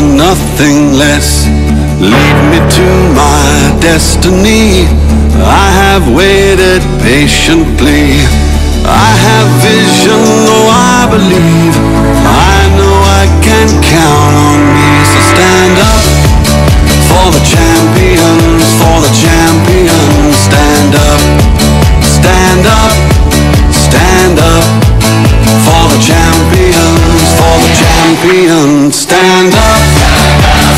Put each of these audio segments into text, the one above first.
nothing less. Lead me to my destiny. I have waited patiently. I have vision, though I believe. I know I can the champions. Stand up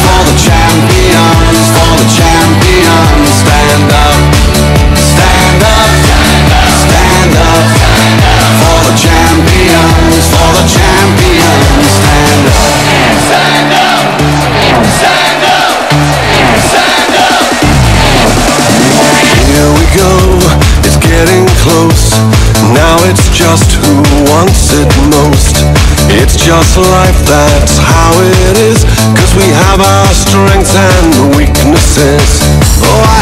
for the champions, for the champions. Stand up, stand up, stand up for the champions, for the champions. Stand up, stand up, stand up, stand up. Here we go, it's getting close. Now it's just who wants it most. It's just life, that's how it is. Cause we have our strengths and weaknesses. Oh,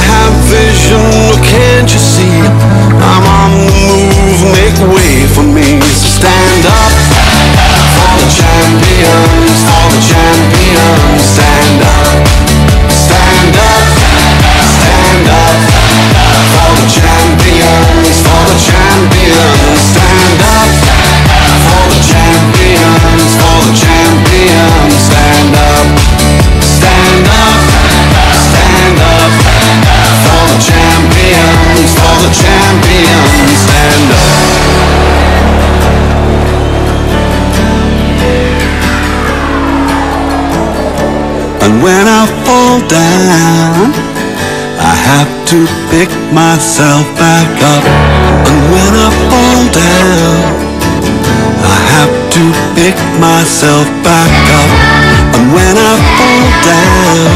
have to pick myself back up. And when I fall down, I have to pick myself back up. And when I fall down,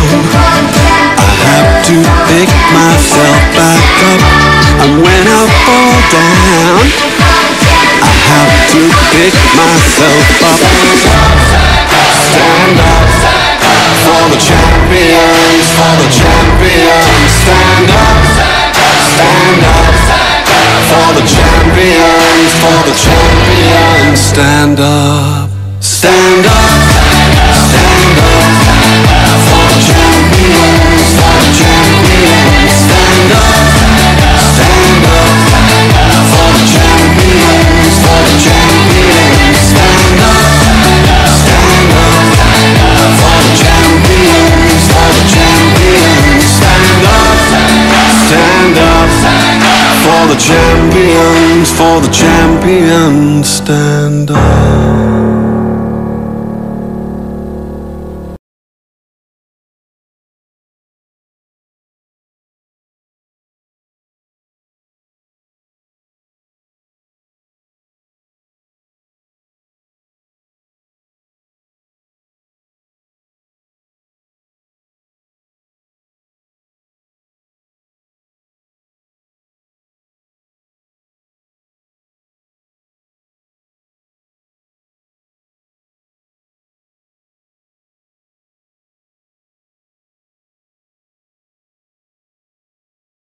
I have to pick myself back up. And when I fall down, I have to pick myself up. Stand up for the champions, for the champions, for the champions. Stand up, stand up, stand up champions, for the champions. Stand up.